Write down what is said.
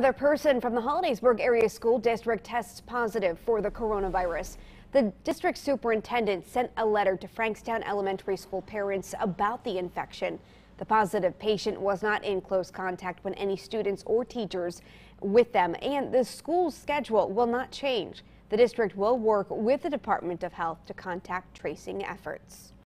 Another person from the Hollidaysburg Area School District tests positive for the coronavirus. The district superintendent sent a letter to Frankstown Elementary School parents about the infection. The positive patient was not in close contact with any students or teachers with them, and the school's schedule will not change. The district will work with the Department of Health to contact tracing efforts.